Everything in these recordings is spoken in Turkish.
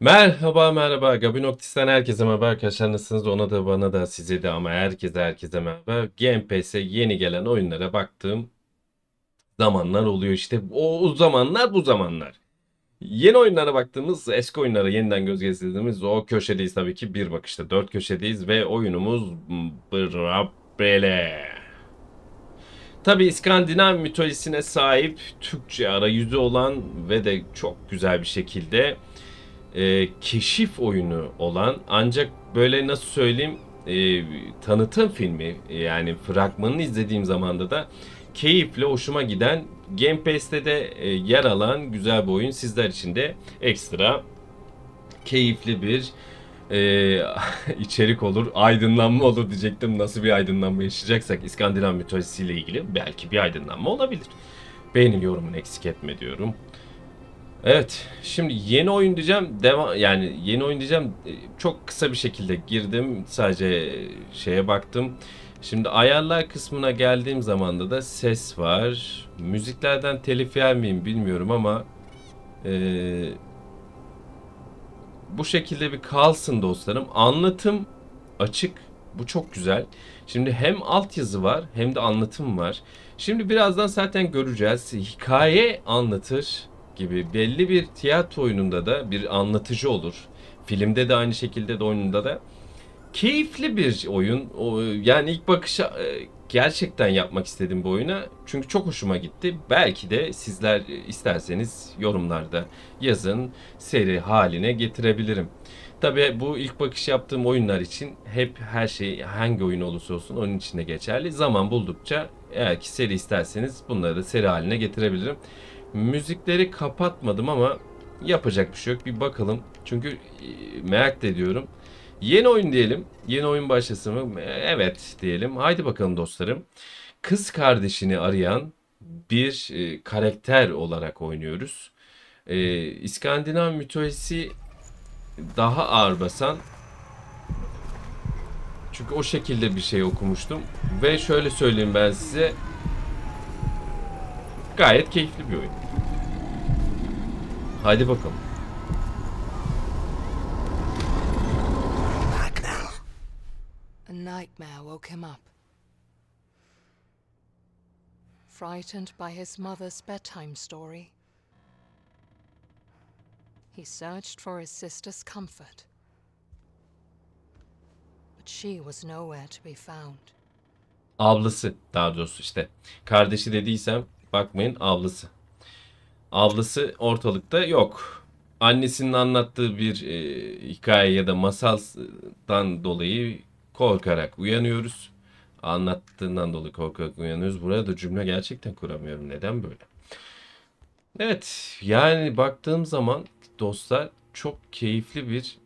Merhaba merhaba. Gabi Noktis'ten herkese merhaba arkadaşlar. Nasılsınız? Ona da bana da size de ama herkese herkese merhaba. Game Pass'e yeni gelen oyunlara baktığım zamanlar oluyor işte. O zamanlar bu zamanlar. Yeni oyunlara baktığımız eski oyunlara yeniden göz gezdirdiğimiz o köşedeyiz tabii ki. Bir bakışta dört köşedeyiz ve oyunumuz Brabele Tabi İskandinav mitolojisine sahip Türkçe arayüzü olan ve de çok güzel bir şekilde e, keşif oyunu olan ancak böyle nasıl söyleyeyim e, tanıtım filmi yani fragmanını izlediğim zamanda da keyifli hoşuma giden Game Pass'te de e, yer alan güzel bir oyun sizler için de ekstra keyifli bir e, içerik olur, aydınlanma olur diyecektim. Nasıl bir aydınlanma yaşayacaksak İskandinav mitolojisiyle ilgili belki bir aydınlanma olabilir. Beğenin yorumunu eksik etme diyorum. Evet. Şimdi yeni oyun diyeceğim. Devam yani yeni oyun diyeceğim. E, çok kısa bir şekilde girdim. Sadece şeye baktım. Şimdi ayarlar kısmına geldiğim zamanda da ses var. Müziklerden telif yer miyim bilmiyorum ama ee, bu şekilde bir kalsın dostlarım. Anlatım açık. Bu çok güzel. Şimdi hem altyazı var hem de anlatım var. Şimdi birazdan zaten göreceğiz. Hikaye anlatır gibi belli bir tiyatro oyununda da bir anlatıcı olur. Filmde de aynı şekilde de oyununda da keyifli bir oyun. Yani ilk bakışa e, gerçekten yapmak istedim bu oyuna. Çünkü çok hoşuma gitti. Belki de sizler isterseniz yorumlarda yazın seri haline getirebilirim. Tabi bu ilk bakış yaptığım oyunlar için hep her şey hangi oyun olursa olsun onun içinde geçerli. Zaman buldukça eğer ki seri isterseniz bunları da seri haline getirebilirim. Müzikleri kapatmadım ama yapacak bir şey yok. Bir bakalım. Çünkü e, merak ediyorum. Yeni oyun diyelim. Yeni oyun başlasın mı? Evet diyelim. Haydi bakalım dostlarım. Kız kardeşini arayan bir e, karakter olarak oynuyoruz. E, İskandinav mitolojisi daha ağır basan. Çünkü o şekilde bir şey okumuştum. Ve şöyle söyleyeyim ben size. Gayet keyifli bir oyun. Haydi bakalım. A nightmare woke him up. Frightened by his mother's bedtime story, he searched for his sister's comfort. But she was nowhere to be found. Ablası daha doğrusu işte. Kardeşi dediysem bakmayın ablası. Ablası ortalıkta yok. Annesinin anlattığı bir e, hikaye ya da masaldan dolayı korkarak uyanıyoruz. Anlattığından dolayı korkarak uyanıyoruz. Burada da cümle gerçekten kuramıyorum. Neden böyle? Evet yani baktığım zaman dostlar çok keyifli bir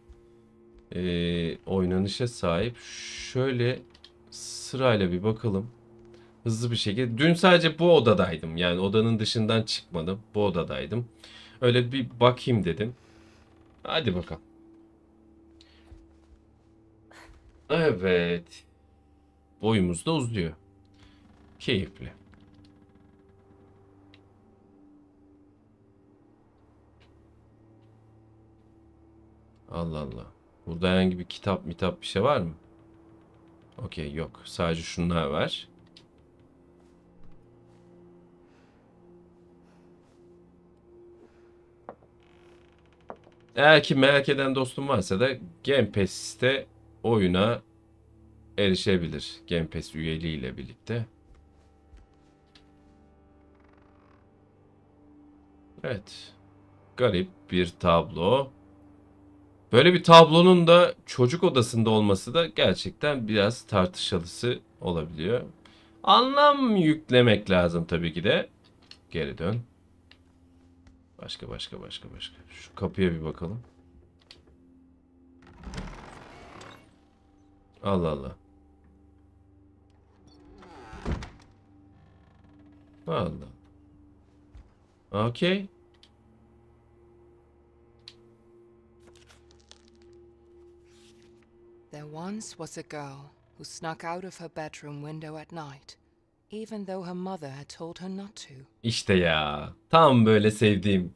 e, oynanışa sahip. Şöyle sırayla bir bakalım. Hızlı bir şekilde. Dün sadece bu odadaydım. Yani odanın dışından çıkmadım. Bu odadaydım. Öyle bir bakayım dedim. Hadi bakalım. Evet. Boyumuz da uzuyor. Keyifli. Allah Allah. Burada herhangi bir kitap mitap bir şey var mı? Okey yok. Sadece şunlar var. Eğer ki merak eden dostum varsa da Game Pass'te oyuna erişebilir. Game Pass üyeliği ile birlikte. Evet. Garip bir tablo. Böyle bir tablonun da çocuk odasında olması da gerçekten biraz tartışılısı olabiliyor. Anlam yüklemek lazım tabii ki de. Geri dön. Başka başka başka başka. Şu kapıya bir bakalım. Allah Allah. Allah. Okay. There once was a girl who snuck out of her bedroom window at night, even though her mother had told her not to. İşte ya. Tam böyle sevdiğim.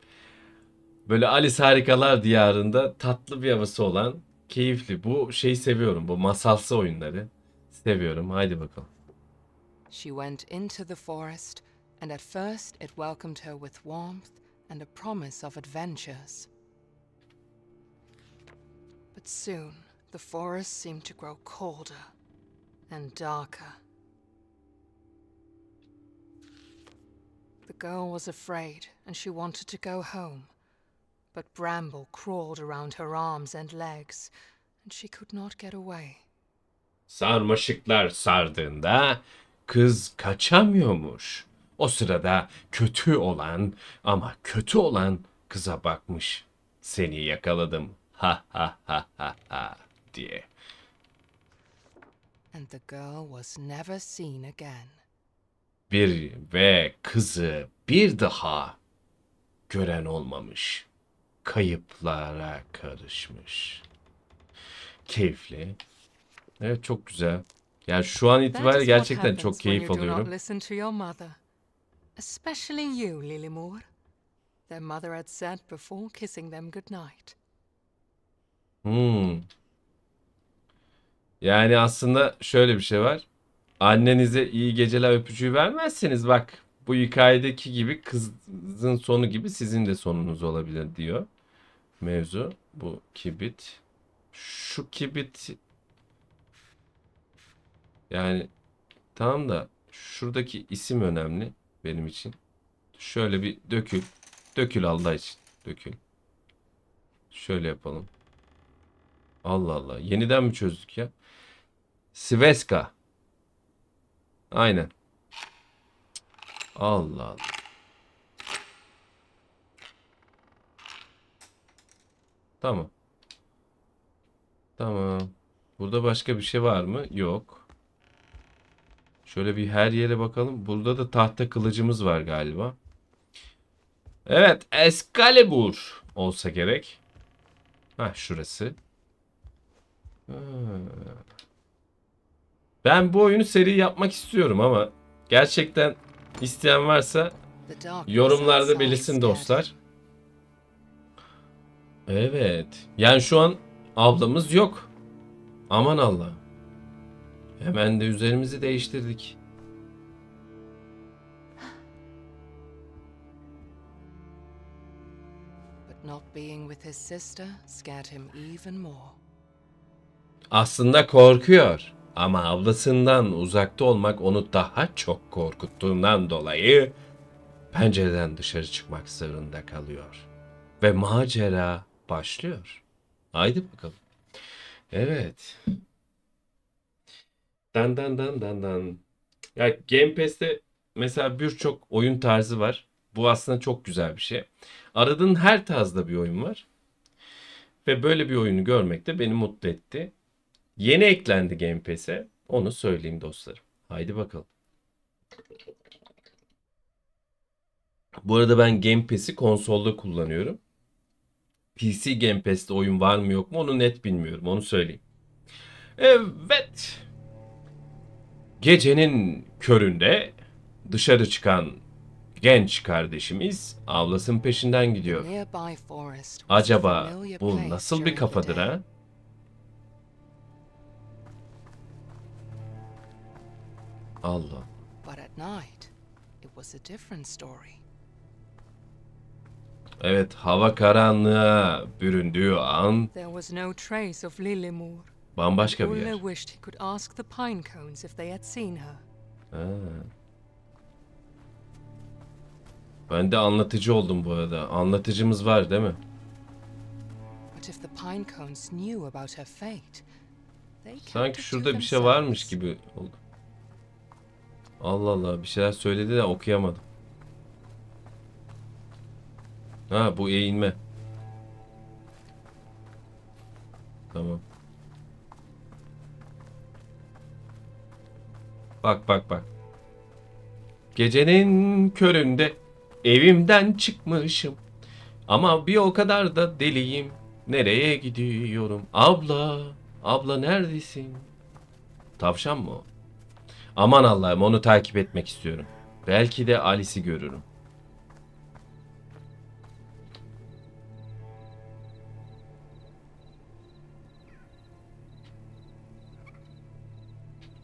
Böyle Alice Harikalar Diyarı'nda tatlı bir havası olan keyifli. Bu şeyi seviyorum. Bu masalsı oyunları. Seviyorum. Haydi bakalım. She went into the forest, and at first it welcomed her with warmth and a promise of adventures. But soon the forest seemed to grow colder and darker. The girl was afraid and she wanted to go home, but bramble crawled around her arms and legs, and she could not get away. Sarmaşıklar sardığında kız kaçamıyormuş. O sırada kötü olan ama kötü olan kıza bakmış. Seni yakaladım. Ha ha ha ha ha diye. And the girl was never seen again. Bir ve kızı bir daha gören olmamış. Kayıplara karışmış. Keyifli. Evet çok güzel. Yani şu an itibariyle gerçekten çok keyif alıyorum. Especially you, Lilymoor. Their mother had said before kissing them goodnight. Hmm. Yani aslında şöyle bir şey var. Annenize iyi geceler öpücüğü vermezseniz bak bu hikayedeki gibi kızın sonu gibi sizin de sonunuz olabilir diyor. Mevzu bu kibit. Şu kibit yani tamam da şuradaki isim önemli benim için. Şöyle bir dökül. Dökül Allah için. Dökül. Şöyle yapalım. Allah Allah. Yeniden mi çözdük ya? Sveska. Aynen. Allah Allah. Tamam. Tamam. Burada başka bir şey var mı? Yok. Şöyle bir her yere bakalım. Burada da tahta kılıcımız var galiba. Evet. Excalibur olsa gerek. Hah şurası. Ha. Ben bu oyunu seri yapmak istiyorum ama gerçekten isteyen varsa yorumlarda belirsin dostlar. Evet. Yani şu an ablamız yok. Aman Allah. Hemen de üzerimizi değiştirdik. Aslında korkuyor. Ama ablasından uzakta olmak onu daha çok korkuttuğundan dolayı pencereden dışarı çıkmak zorunda kalıyor. Ve macera başlıyor. Haydi bakalım. Evet. Dan dan dan dan dan. Ya Game Pass'te mesela birçok oyun tarzı var. Bu aslında çok güzel bir şey. Aradığın her tarzda bir oyun var. Ve böyle bir oyunu görmek de beni mutlu etti. Yeni eklendi Game Pass'e. Onu söyleyeyim dostlarım. Haydi bakalım. Bu arada ben Game Pass'i konsolda kullanıyorum. PC Game Pass'te oyun var mı yok mu onu net bilmiyorum. Onu söyleyeyim. Evet. Gecenin köründe dışarı çıkan genç kardeşimiz ablasının peşinden gidiyor. Acaba bu nasıl bir kafadır ha? Allah. But at night, it was a different story. Evet hava karanlığa büründüğü an There was no trace of Lilymoor. bambaşka bir yer. wished he could ask the pine cones if they had seen her. Ha. Ben de anlatıcı oldum bu arada. Anlatıcımız var değil mi? But if the pine cones knew about her fate, they Sanki şurada bir şey varmış gibi oldu. Allah Allah bir şeyler söyledi de okuyamadım. Ha bu eğilme. Tamam. Bak bak bak. Gecenin köründe evimden çıkmışım. Ama bir o kadar da deliyim. Nereye gidiyorum? Abla, abla neredesin? Tavşan mı o? Aman Allah'ım onu takip etmek istiyorum. Belki de Alice'i görürüm.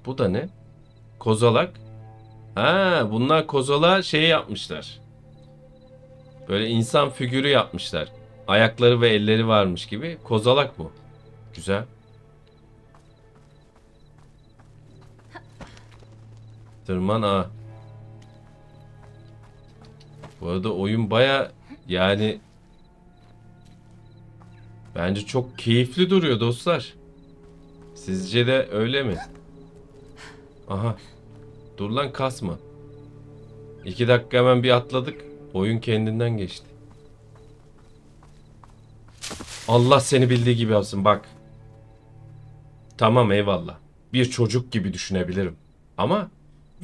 Bu da ne? Kozalak. Ha, bunlar kozala şey yapmışlar. Böyle insan figürü yapmışlar. Ayakları ve elleri varmış gibi. Kozalak bu. Güzel. Tırman A. Bu arada oyun baya yani bence çok keyifli duruyor dostlar. Sizce de öyle mi? Aha. Dur lan kasma. İki dakika hemen bir atladık. Oyun kendinden geçti. Allah seni bildiği gibi yapsın bak. Tamam eyvallah. Bir çocuk gibi düşünebilirim. Ama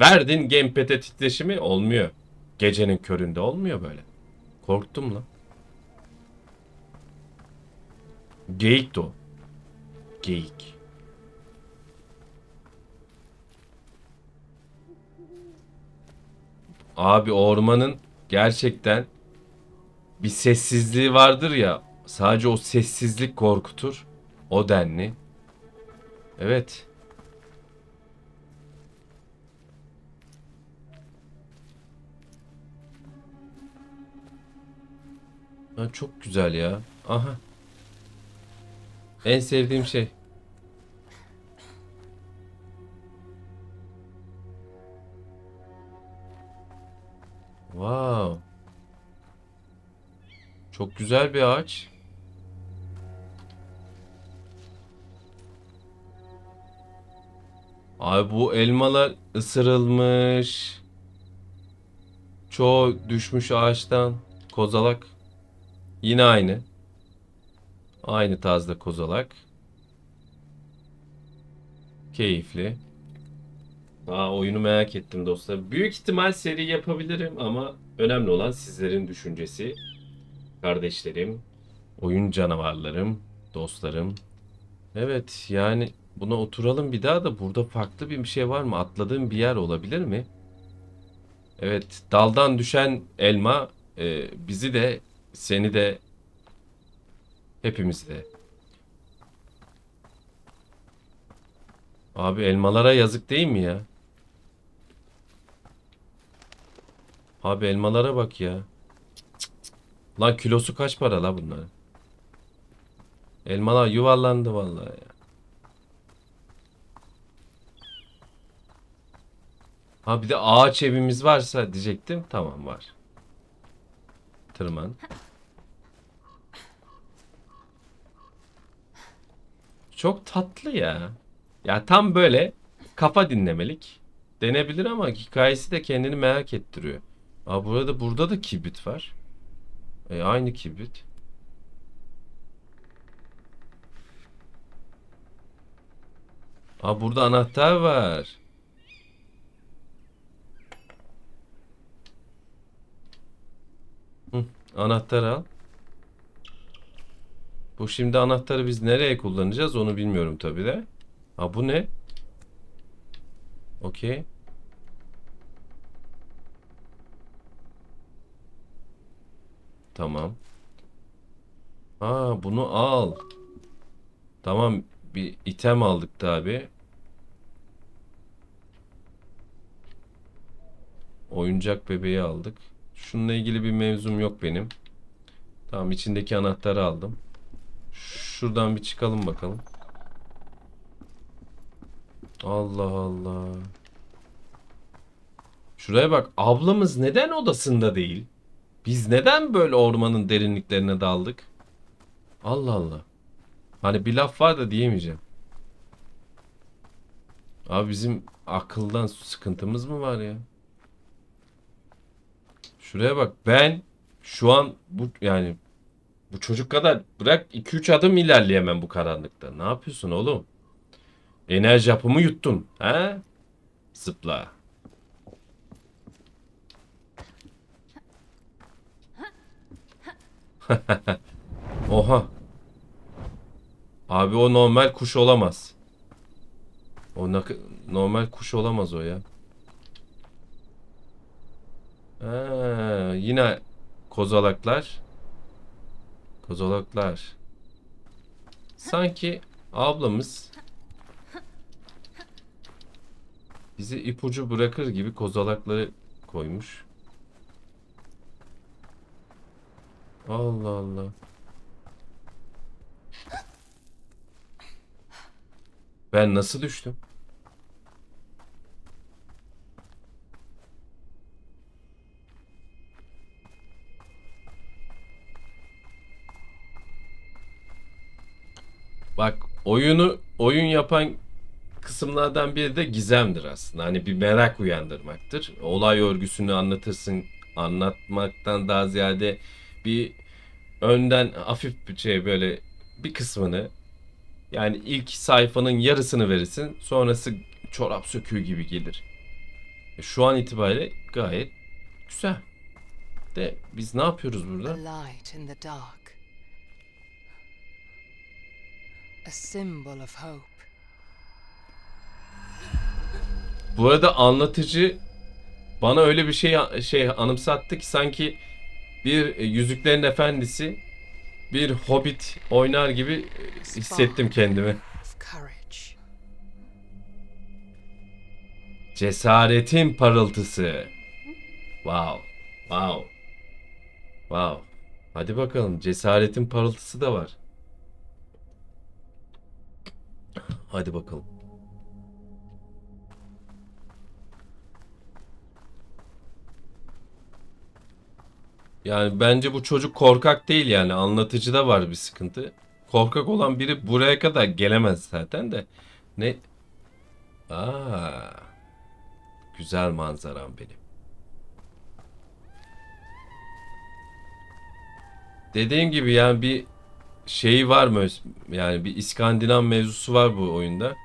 verdin gamepad'e titreşimi olmuyor. Gecenin köründe olmuyor böyle. Korktum lan. Geyik o. Geyik. Abi ormanın gerçekten bir sessizliği vardır ya. Sadece o sessizlik korkutur. O denli. Evet. Ha, çok güzel ya. Aha. En sevdiğim şey. Wow. Çok güzel bir ağaç. Abi bu elmalar ısırılmış. Çoğu düşmüş ağaçtan. Kozalak. Yine aynı. Aynı tarzda kozalak. Keyifli. Aa, oyunu merak ettim dostlar. Büyük ihtimal seri yapabilirim ama önemli olan sizlerin düşüncesi. Kardeşlerim, oyun canavarlarım, dostlarım. Evet yani buna oturalım bir daha da burada farklı bir şey var mı? Atladığım bir yer olabilir mi? Evet daldan düşen elma e, bizi de seni de hepimizi de. Abi elmalara yazık değil mi ya? Abi elmalara bak ya. Lan kilosu kaç para la bunların? Elmalar yuvarlandı vallahi ya. Ha bir de ağaç evimiz varsa diyecektim. Tamam var. Tırman. Çok tatlı ya. Ya tam böyle kafa dinlemelik denebilir ama hikayesi de kendini merak ettiriyor. Aa burada burada da kibrit var. E, aynı kibrit. Aa burada anahtar var. Hı, anahtarı al. Bu şimdi anahtarı biz nereye kullanacağız onu bilmiyorum tabi de. Ha bu ne? Okey. Tamam. Aa bunu al. Tamam bir item aldık tabi. Oyuncak bebeği aldık. Şununla ilgili bir mevzum yok benim. Tamam içindeki anahtarı aldım. Şuradan bir çıkalım bakalım. Allah Allah. Şuraya bak. Ablamız neden odasında değil? Biz neden böyle ormanın derinliklerine daldık? Allah Allah. Hani bir laf var da diyemeyeceğim. Abi bizim akıldan sıkıntımız mı var ya? Şuraya bak. Ben şu an bu yani bu çocuk kadar bırak 2-3 adım ilerleyemem bu karanlıkta. Ne yapıyorsun oğlum? Enerji yapımı yuttun. He? Zıpla. Oha. Abi o normal kuş olamaz. O normal kuş olamaz o ya. Ha, yine kozalaklar. Kozalaklar. Sanki ablamız Bizi ipucu bırakır gibi kozalakları koymuş. Allah Allah. Ben nasıl düştüm? Bak oyunu oyun yapan kısımlardan biri de gizemdir aslında. Hani bir merak uyandırmaktır. Olay örgüsünü anlatırsın. Anlatmaktan daha ziyade bir önden hafif bir şey böyle bir kısmını yani ilk sayfanın yarısını verirsin. Sonrası çorap söküğü gibi gelir. E, Şu an itibariyle gayet güzel. De biz ne yapıyoruz burada? light in the dark. A symbol of hope. Bu arada anlatıcı bana öyle bir şey şey anımsattı ki sanki bir e, Yüzüklerin Efendisi bir Hobbit oynar gibi e, hissettim kendimi. Cesaretin parıltısı. Wow. Wow. Wow. Hadi bakalım cesaretin parıltısı da var. Hadi bakalım. Yani bence bu çocuk korkak değil yani anlatıcıda var bir sıkıntı. Korkak olan biri buraya kadar gelemez zaten de. Ne? Aa. Güzel manzaram benim. Dediğim gibi yani bir şeyi var mı? Yani bir İskandinav mevzusu var bu oyunda.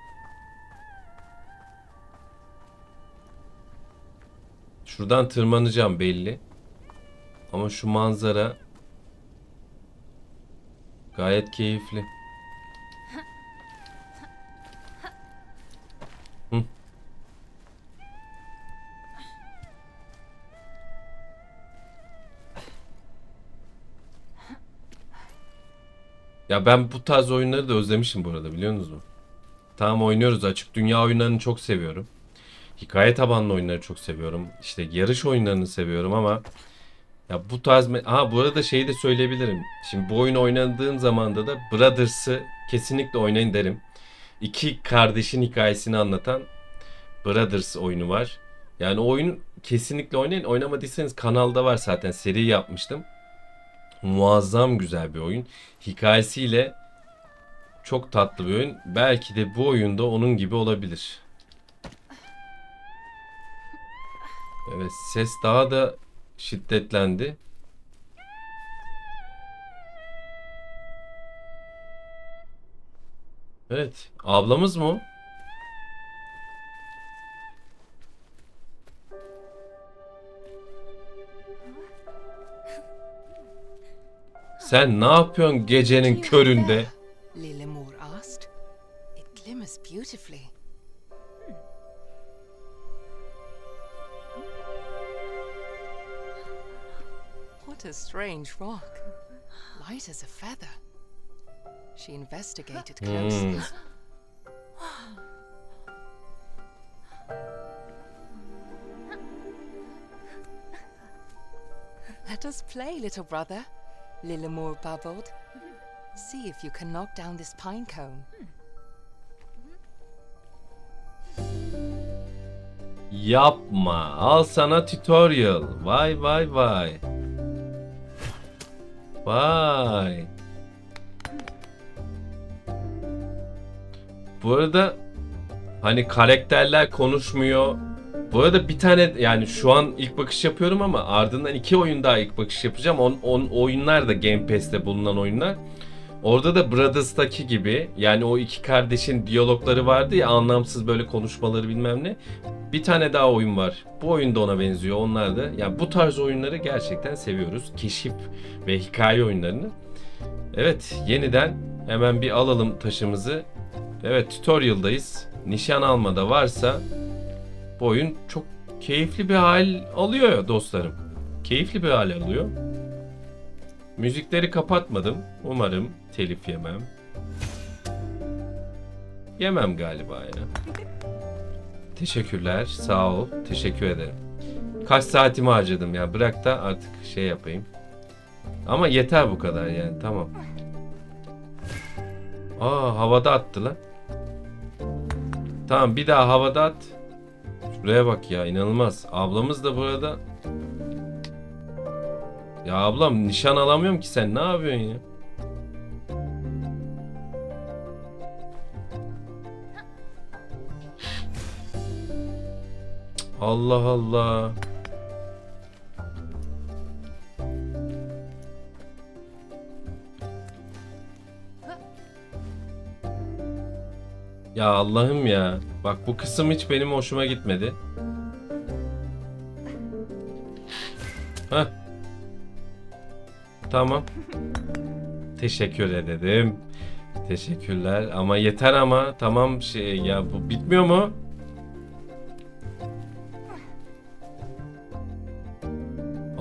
Şuradan tırmanacağım belli. Ama şu manzara gayet keyifli. Ya ben bu tarz oyunları da özlemişim bu arada biliyor musunuz? Tamam oynuyoruz açık dünya oyunlarını çok seviyorum. Hikaye tabanlı oyunları çok seviyorum. İşte yarış oyunlarını seviyorum ama ya bu tarz ha bu arada şeyi de söyleyebilirim. Şimdi bu oyunu oynadığım zamanda da Brothers'ı kesinlikle oynayın derim. İki kardeşin hikayesini anlatan Brothers oyunu var. Yani o oyunu kesinlikle oynayın. Oynamadıysanız kanalda var zaten seri yapmıştım. Muazzam güzel bir oyun. Hikayesiyle çok tatlı bir oyun. Belki de bu oyunda onun gibi olabilir. Evet ses daha da şiddetlendi. Evet. Ablamız mı o? Sen ne yapıyorsun gecenin köründe? Lilimur asked. It glimmers beautifully. What a strange rock. Light as a feather. She investigated closely. Hmm. Let us play, little brother, Lilimur babbled. See if you can knock down this pine cone. Yapma. Al sana tutorial. Vay vay vay. Vay. Bu arada hani karakterler konuşmuyor. Bu arada bir tane yani şu an ilk bakış yapıyorum ama ardından iki oyun daha ilk bakış yapacağım. On, on oyunlar da Game Pass'te bulunan oyunlar. Orada da Brothers'taki gibi yani o iki kardeşin diyalogları vardı ya anlamsız böyle konuşmaları bilmem ne. Bir tane daha oyun var. Bu oyun da ona benziyor. Onlar da. Yani bu tarz oyunları gerçekten seviyoruz. Keşif ve hikaye oyunlarını. Evet, yeniden hemen bir alalım taşımızı. Evet, tutorial'dayız. Nişan almada varsa bu oyun çok keyifli bir hal alıyor ya dostlarım. Keyifli bir hal alıyor. Müzikleri kapatmadım. Umarım telif yemem. Yemem galiba ya. Teşekkürler. Sağ ol. Teşekkür ederim. Kaç saatimi harcadım ya. Bırak da artık şey yapayım. Ama yeter bu kadar yani. Tamam. Aa havada attı lan. Tamam bir daha havada at. Şuraya bak ya inanılmaz. Ablamız da burada. Ya ablam nişan alamıyorum ki sen ne yapıyorsun ya? Allah Allah. Ya Allah'ım ya. Bak bu kısım hiç benim hoşuma gitmedi. Heh. Tamam. Teşekkür ederim. Teşekkürler ama yeter ama tamam şey ya bu bitmiyor mu?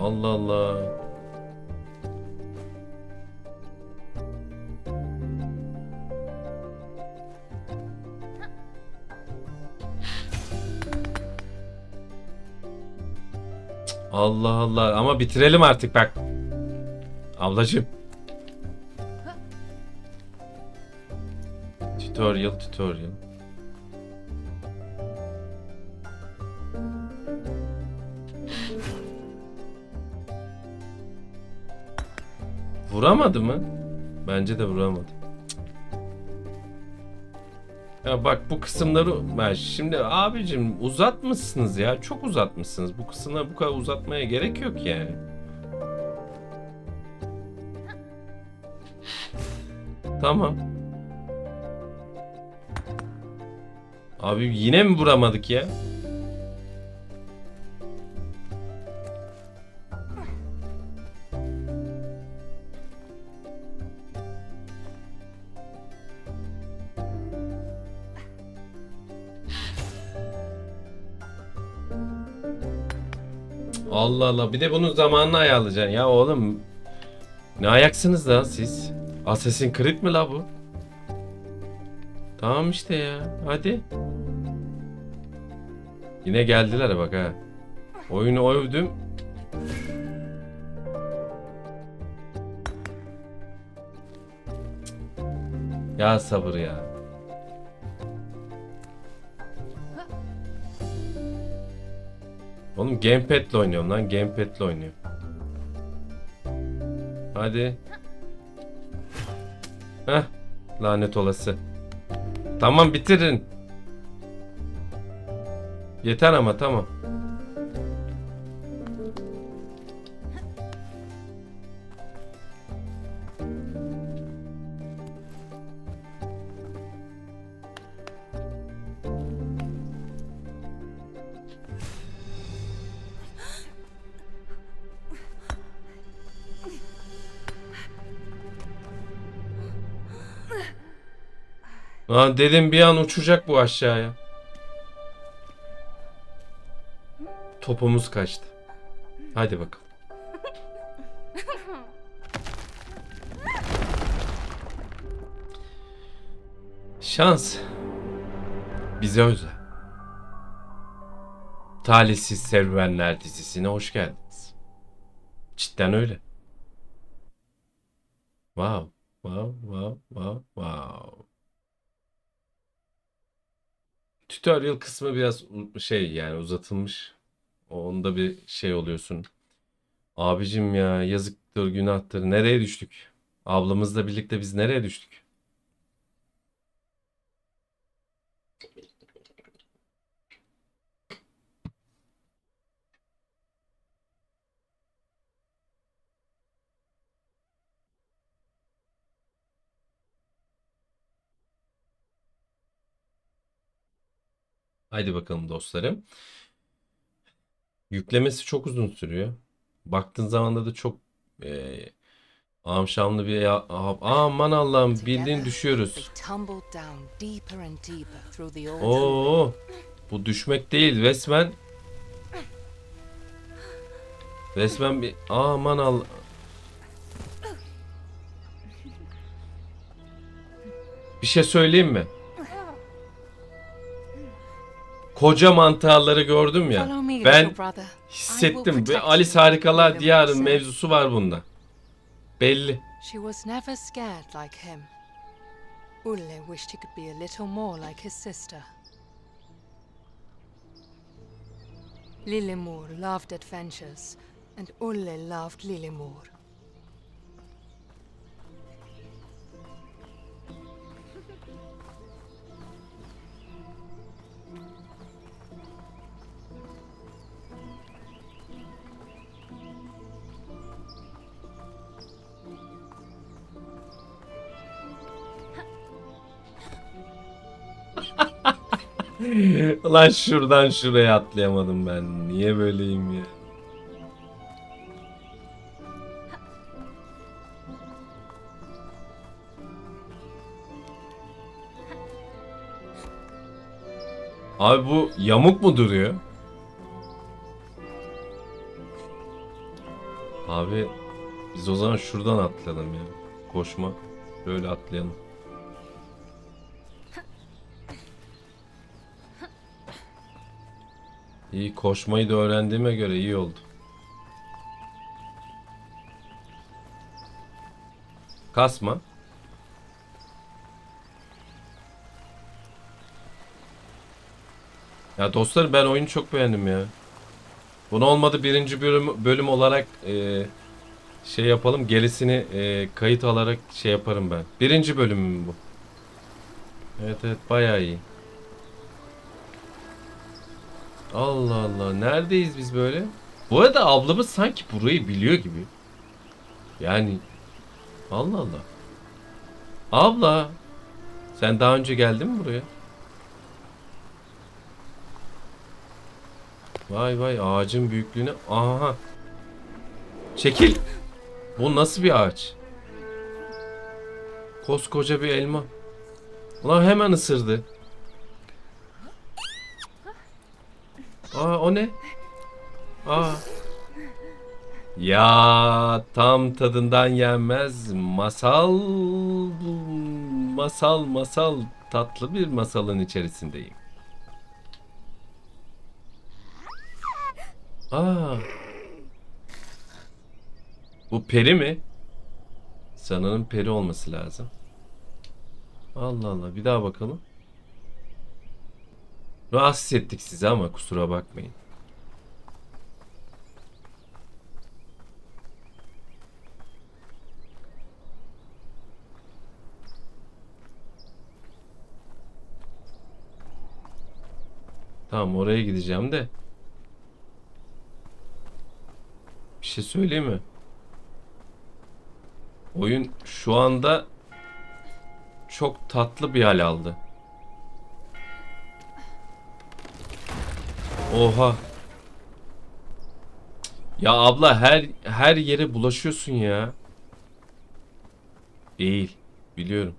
Allah Allah. Allah Allah ama bitirelim artık bak. Ablacığım. Tutorial tutorial. Vuramadı mı? Bence de vuramadı. Ya bak bu kısımları ben şimdi abicim uzatmışsınız ya. Çok uzatmışsınız. Bu kısımları bu kadar uzatmaya gerek yok yani. Tamam. Abi yine mi vuramadık ya? Allah Allah bir de bunun zamanını ayarlayacaksın ya oğlum. Ne ayaksınız lan siz? Assassin's Creed mi la bu? Tamam işte ya hadi. Yine geldiler bak ha. Oyunu övdüm. Ya sabır ya. Oğlum gamepad'le oynuyorum lan. Gamepad'le oynuyorum. Hadi. Heh. Lanet olası. Tamam bitirin. Yeter ama tamam. Lan dedim bir an uçacak bu aşağıya. Topumuz kaçtı. Hadi bakalım. Şans. Bize özel. Talihsiz Serüvenler dizisine hoş geldiniz. Cidden öyle. Wow. Wow, wow, wow, wow. Tutorial kısmı biraz şey yani uzatılmış. Onda bir şey oluyorsun. Abicim ya yazıktır günahtır. Nereye düştük? Ablamızla birlikte biz nereye düştük? Haydi bakalım dostlarım. Yüklemesi çok uzun sürüyor. Baktığın zaman da çok e, amşamlı bir ya, aman Allah'ım bildiğin düşüyoruz. Oo, bu düşmek değil resmen. Resmen bir aman Allah. Bir şey söyleyeyim mi? Koca mantarları gördüm ya. Ben hissettim. Ve Alice Harikalar Lily Diyarı said. mevzusu var bunda. Belli. She was never scared like him. Ulle wished he could be a little more like his sister. Lilimur loved adventures, and Ulle loved Lilimur. Lan şuradan şuraya atlayamadım ben. Niye böyleyim ya? Abi bu yamuk mu duruyor? Abi biz o zaman şuradan atlayalım ya. Koşma. Böyle atlayalım. İyi koşmayı da öğrendiğime göre iyi oldu. Kasma. Ya dostlar ben oyunu çok beğendim ya. Bunu olmadı birinci bölüm, bölüm olarak e, şey yapalım. Gerisini e, kayıt alarak şey yaparım ben. Birinci bölümüm bu. Evet evet bayağı iyi. Allah Allah. Neredeyiz biz böyle? Bu arada ablamız sanki burayı biliyor gibi. Yani Allah Allah. Abla. Sen daha önce geldin mi buraya? Vay vay ağacın büyüklüğüne. Aha. Çekil. Bu nasıl bir ağaç? Koskoca bir elma. Ulan hemen ısırdı. Aa o ne? Aa. Ya tam tadından yenmez masal masal masal tatlı bir masalın içerisindeyim. Aa. Bu peri mi? Sanırım peri olması lazım. Allah Allah bir daha bakalım. Rahatsız ettik sizi ama kusura bakmayın. Tamam oraya gideceğim de. Bir şey söyleyeyim mi? Oyun şu anda çok tatlı bir hal aldı. Oha. Ya abla her her yere bulaşıyorsun ya. Değil. Biliyorum.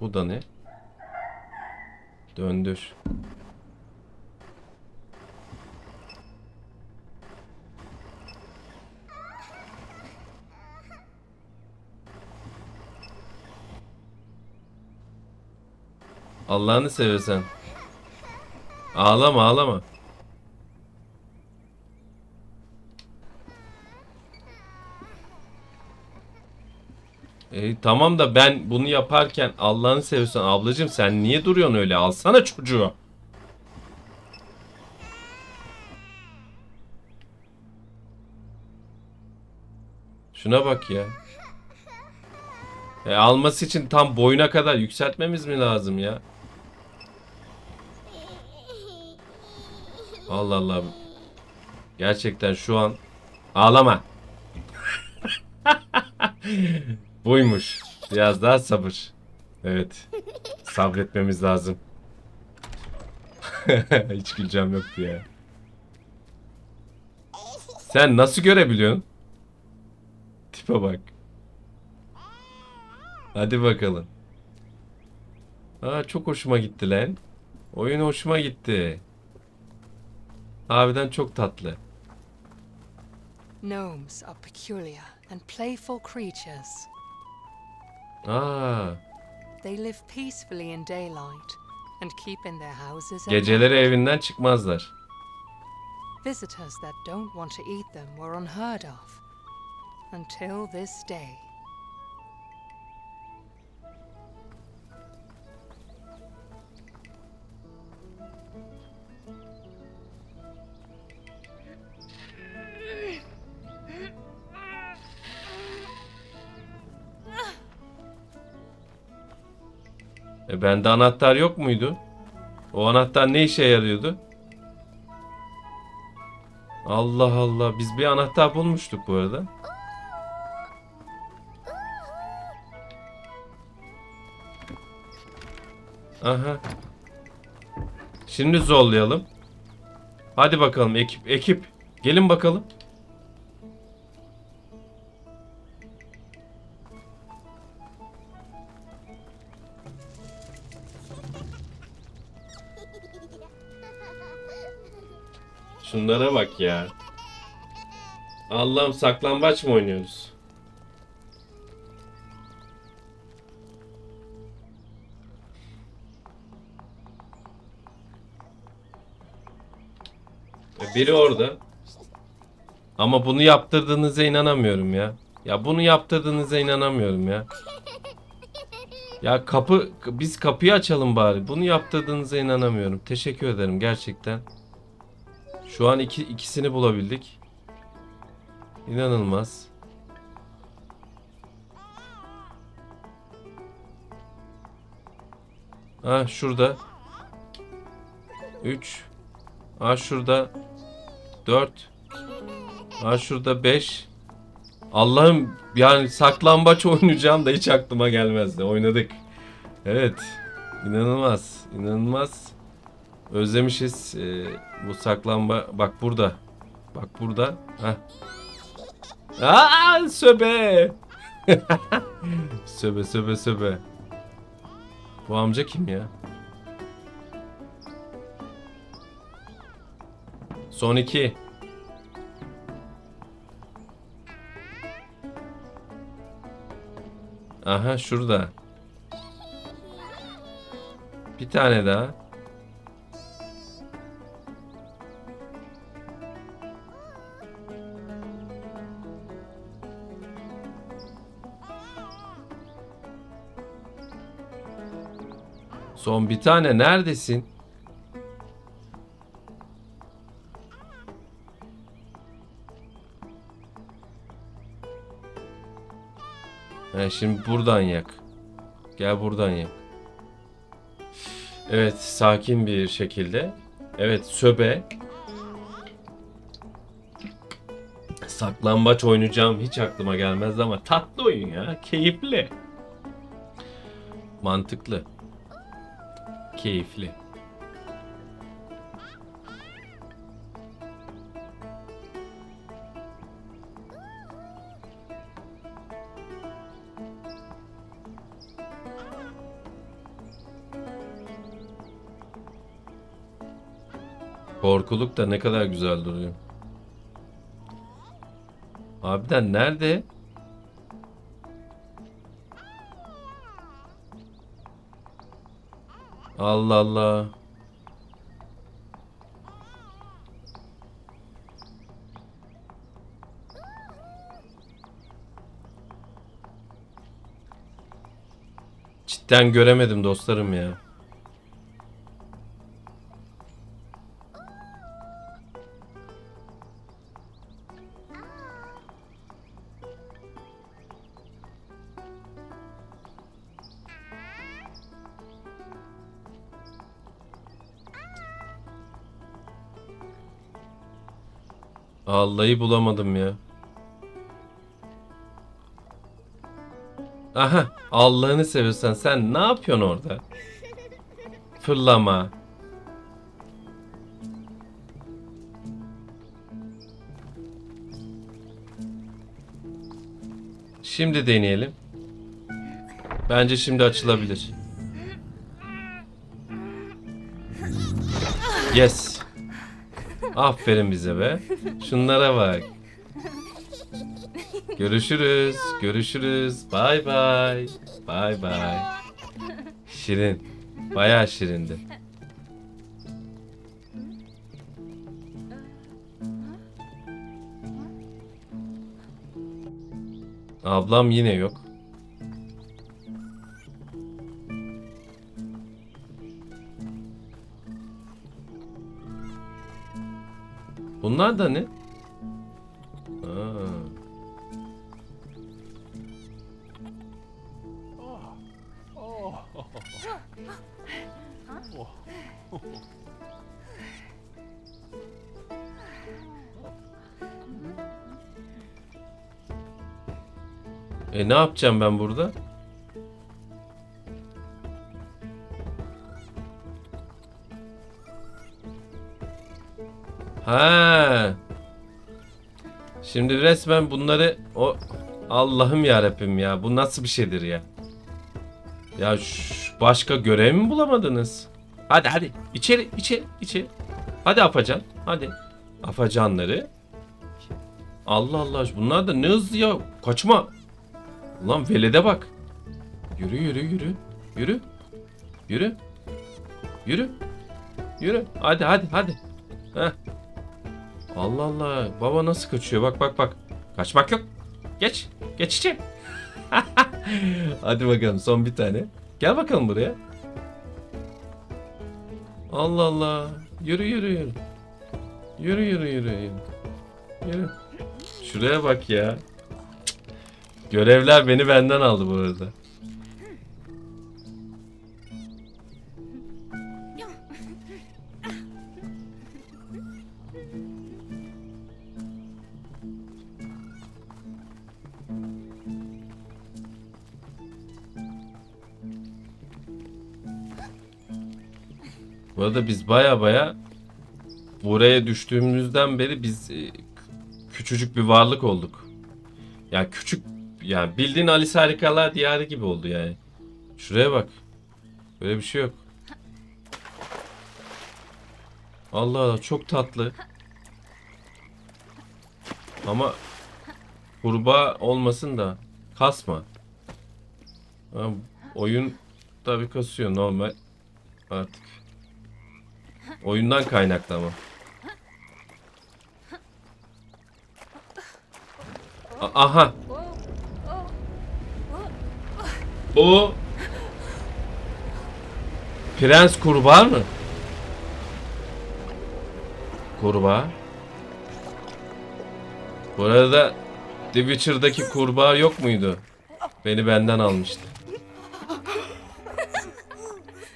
Bu da ne? Döndür. Allah'ını seversen. Ağlama ağlama. E, tamam da ben bunu yaparken Allah'ını seversen ablacığım sen niye duruyorsun öyle? Alsana çocuğu. Şuna bak ya. E, alması için tam boyuna kadar yükseltmemiz mi lazım ya? Allah Allah. Gerçekten şu an ağlama. Buymuş. Biraz daha sabır. Evet. Sabretmemiz lazım. Hiç güleceğim yoktu ya. Sen nasıl görebiliyorsun? Tipe bak. Hadi bakalım. Aa çok hoşuma gitti lan. Oyun hoşuma gitti. Harbiden çok tatlı. Gnomes are peculiar and playful creatures. Aa, They live peacefully in daylight and keep in their houses at geceleri night. evinden çıkmazlar. Visitors that don't want to eat them were unheard of until this day. E bende anahtar yok muydu? O anahtar ne işe yarıyordu? Allah Allah. Biz bir anahtar bulmuştuk bu arada. Aha. Şimdi zorlayalım. Hadi bakalım ekip ekip. Gelin bakalım. Şunlara bak ya. Allah'ım saklambaç mı oynuyoruz? E, Biri orada. Ama bunu yaptırdığınıza inanamıyorum ya. Ya bunu yaptırdığınıza inanamıyorum ya. Ya kapı biz kapıyı açalım bari. Bunu yaptırdığınıza inanamıyorum. Teşekkür ederim gerçekten. Şu an iki, ikisini bulabildik. İnanılmaz. Ha şurada. 3. Ha şurada. 4. Ha şurada 5. Allah'ım yani saklambaç oynayacağım da hiç aklıma gelmezdi. Oynadık. Evet. İnanılmaz. İnanılmaz. Özlemişiz e, bu saklamba. Bak burada. Bak burada. Heh. Aa söbe. söbe söbe söbe. Bu amca kim ya? Son iki. Aha şurada. Bir tane daha. Son bir tane neredesin? He, şimdi buradan yak. Gel buradan yak. Evet, sakin bir şekilde. Evet, söbe. Saklambaç oynayacağım hiç aklıma gelmezdi ama tatlı oyun ya, keyifli. Mantıklı. Keyifli. Korkuluk da ne kadar güzel duruyor. Abiden nerede? Allah Allah. Cidden göremedim dostlarım ya. Vallahi bulamadım ya. Aha, Allah'ını seversen sen ne yapıyorsun orada? Fırlama. Şimdi deneyelim. Bence şimdi açılabilir. Yes. Aferin bize be. Şunlara bak. Görüşürüz. Görüşürüz. Bay bay. Bay bay. Şirin. Bayağı şirindi. Ablam yine yok. Bunlar da ne? E ne yapacağım ben burada? Ha. Şimdi resmen bunları o Allah'ım ya Rabbim ya bu nasıl bir şeydir ya? Ya başka görev mi bulamadınız? Hadi hadi içeri içeri içeri. Hadi Afacan hadi. Afacanları. Allah Allah bunlar da ne hızlı ya kaçma. Ulan velede bak. Yürü yürü yürü. Yürü. Yürü. Yürü. Yürü. Hadi hadi hadi. Heh. Allah Allah. Baba nasıl kaçıyor? Bak bak bak. Kaçmak yok. Geç. Geç içeri. hadi bakalım son bir tane. Gel bakalım buraya. Allah Allah. Yürü yürü. Yürü yürü yürü yürü. Yürü. Şuraya bak ya. Görevler beni benden aldı bu arada. Bu arada biz baya baya buraya düştüğümüzden beri biz e, küçücük bir varlık olduk. Ya küçük yani bildiğin Alice Harikalar Diyarı gibi oldu yani. Şuraya bak. Böyle bir şey yok. Allah Allah çok tatlı. Ama kurbağa olmasın da kasma. Oyun tabi kasıyor normal. Artık. Oyundan kaynaklı ama. Aha. Bu Prens kurbağa mı? Kurbağa. Bu arada The Witcher'daki kurbağa yok muydu? Beni benden almıştı.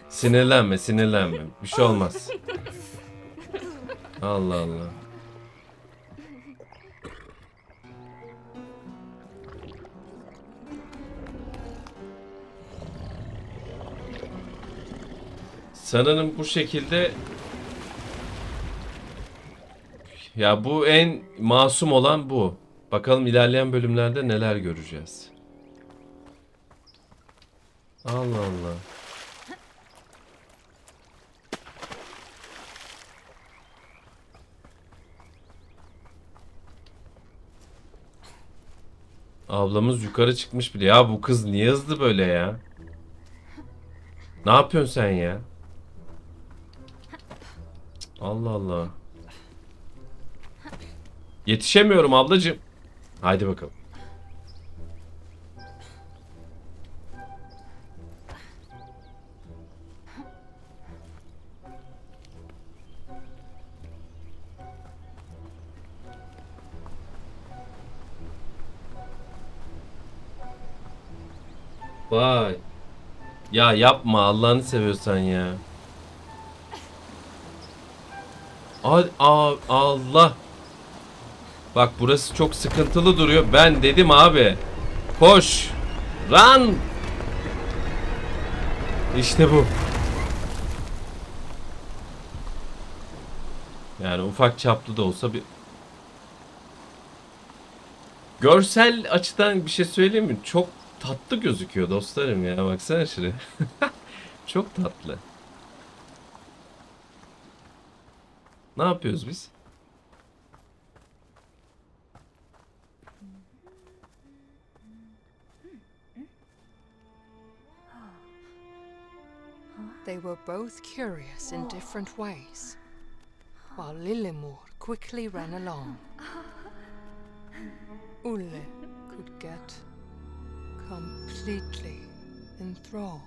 Sinirlenme, sinirlenme. Bir şey olmaz. Allah Allah. Sanırım bu şekilde ya bu en masum olan bu. Bakalım ilerleyen bölümlerde neler göreceğiz. Allah Allah. Ablamız yukarı çıkmış bile. Ya bu kız niye hızlı böyle ya? Ne yapıyorsun sen ya? Allah Allah. Yetişemiyorum ablacığım. Haydi bakalım. Vay. Ya yapma Allah'ını seviyorsan ya. Al, al, Allah. Bak burası çok sıkıntılı duruyor. Ben dedim abi. Koş. Run. İşte bu. Yani ufak çaplı da olsa bir Görsel açıdan bir şey söyleyeyim mi? Çok tatlı gözüküyor dostlarım ya. Baksana şuraya. Çok tatlı. Ne yapıyoruz biz? They were both curious in different ways, while Lillimor quickly ran along. Ulle could get completely enthralled.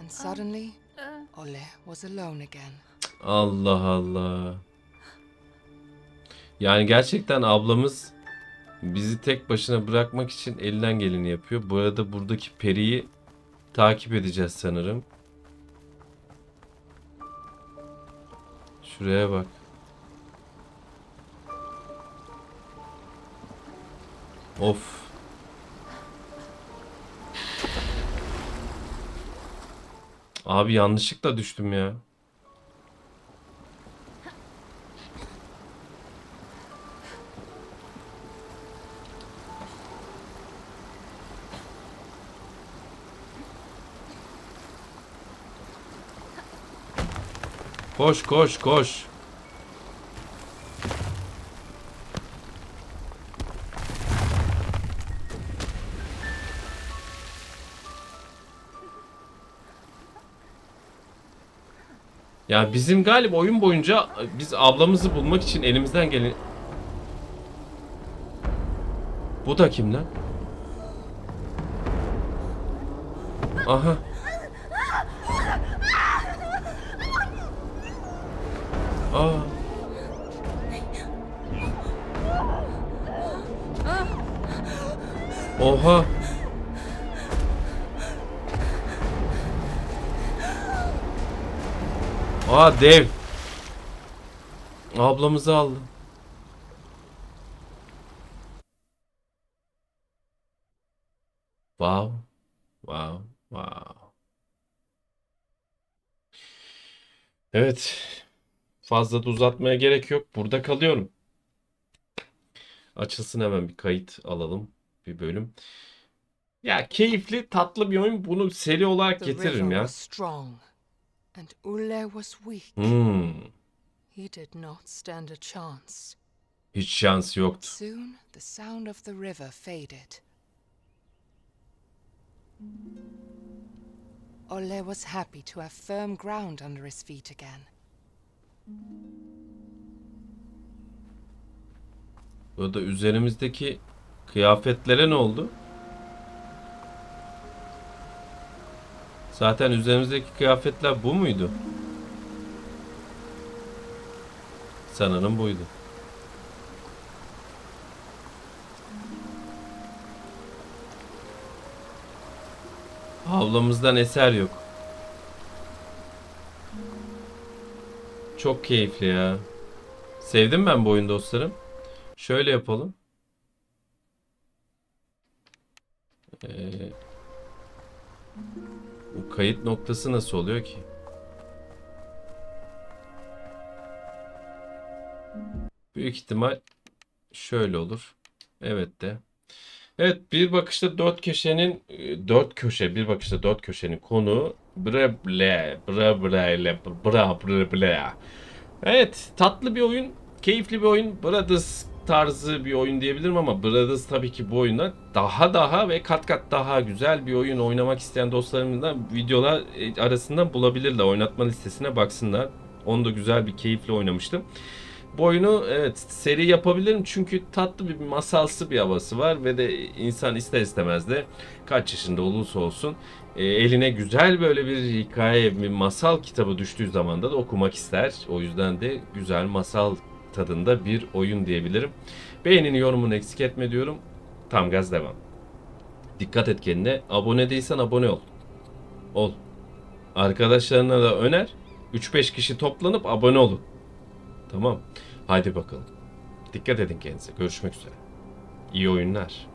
And suddenly, Ole was alone again. Allah Allah. Yani gerçekten ablamız bizi tek başına bırakmak için elinden geleni yapıyor. Bu arada buradaki periyi takip edeceğiz sanırım. Şuraya bak. Of. Abi yanlışlıkla düştüm ya. Koş koş koş. Ya bizim galiba oyun boyunca biz ablamızı bulmak için elimizden gelen... Bu da kim lan? Aha. Aa. Oha. Aa dev. Ablamızı aldı. Wow. Wow. Wow. Evet. Fazla da uzatmaya gerek yok. Burada kalıyorum. Açılsın hemen bir kayıt alalım. Bir bölüm. Ya keyifli, tatlı bir oyun. Bunu seri olarak getiririm ya. And Ulle was weak. Hmm. He did not stand a chance. Hiç şans yoktu. Soon the sound of the river faded. Ole was happy to have firm ground under his feet again. Burada üzerimizdeki kıyafetlere ne oldu? Zaten üzerimizdeki kıyafetler bu muydu? Sanırım buydu. Ablamızdan eser yok. Çok keyifli ya. Sevdim ben bu oyunu dostlarım. Şöyle yapalım. Kayıt noktası nasıl oluyor ki? Büyük ihtimal şöyle olur. Evet de. Evet bir bakışta dört köşenin dört köşe bir bakışta dört köşenin konu bre ble bre bre le bra bre ble. Evet tatlı bir oyun keyifli bir oyun Brothers tarzı bir oyun diyebilirim ama Brothers tabii ki bu oyundan daha daha ve kat kat daha güzel bir oyun oynamak isteyen dostlarımızdan videolar e, arasından bulabilirler oynatma listesine baksınlar onu da güzel bir keyifle oynamıştım. Bu oyunu evet seri yapabilirim çünkü tatlı bir masalsı bir havası var ve de insan ister istemez de kaç yaşında olursa olsun e, eline güzel böyle bir hikaye, bir masal kitabı düştüğü zaman da, da okumak ister. O yüzden de güzel masal tadında bir oyun diyebilirim. Beğenini yorumunu eksik etme diyorum. Tam gaz devam. Dikkat et kendine. Abone değilsen abone ol. Ol. Arkadaşlarına da öner. 3-5 kişi toplanıp abone olun. Tamam. Haydi bakalım. Dikkat edin kendinize. Görüşmek üzere. İyi oyunlar.